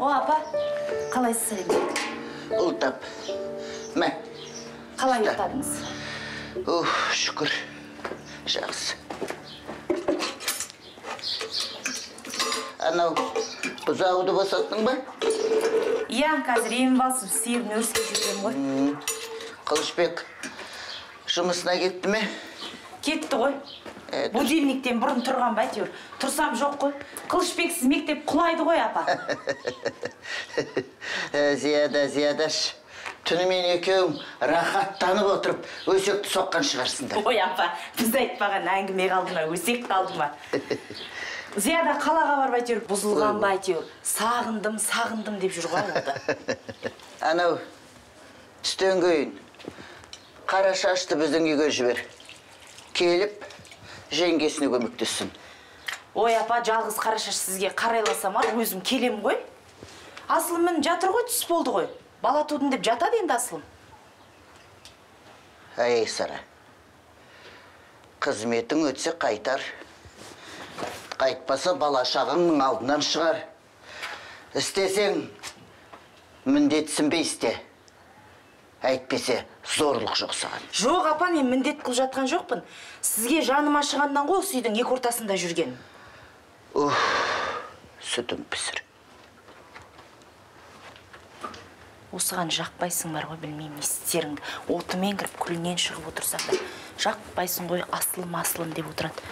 о апа қалайсыз сәлем ұлтап мә. Қалай ұйықтадыңыз? Ух шүкір. Жақсы. Анау бұзауды босаттың ба? Иә қазір еміп алсын сиырын өрістеп жүргенмін ғой. Қылышбек жұмысына кетті ме? Кетті ғой. Дұрыс. будильниктен бұрын тұрған ба әйтеуір. Тұрсам жоқ қой. Қылышбексіз мектеп құлайды ғой апа. Ә, зияда зиядаш түнімен екеуің рахаттанып отырып өсекті соққан шығарсыңдар. Ой апа біз айтпаған әңгіме қалды ма өсек қалды ма? Зияда қалаға барып әйтеуір бұзылған ба әйтеуір? Сағындым сағындым деп жүр ғой ауылда анау түстен кейін қара шашты біздің үйге жібер. Келіп жеңгесіне көмектессін. Ой апа жалғыз қарашаш сізге қарайласам ар өзім келем ғой. Асылым міне жатыр ғой түс болды ғой. Бала тудым деп жатады енді асылым. Әй сара. Қызметің өтсе қайтар. Қайтпаса бала шағаңның алдынан шығар. Істесең міндетсінбей істе. Әйтпесе зорлық жоқ саған. Жоқ апа мен міндет қылып жатқан жоқпын. Сізге жаным ашығаннан ғой осы үйдің екі ортасында жүрген. Ух сүтін пісір. Осыған жақпайсың бар ғой білмеймін не істеріңді отымен кіріп күлінен шығып отырсаң да жақпайсың ғой асылым асылым деп отырады.